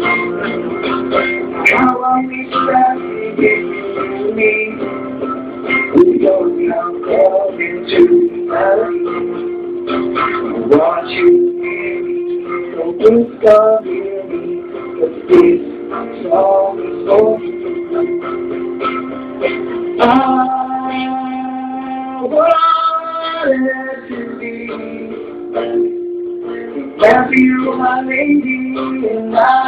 How I wish that me. We don't to marry. Want you so please come me. Cause this song is. I wanted to be. Have you, my lady, and I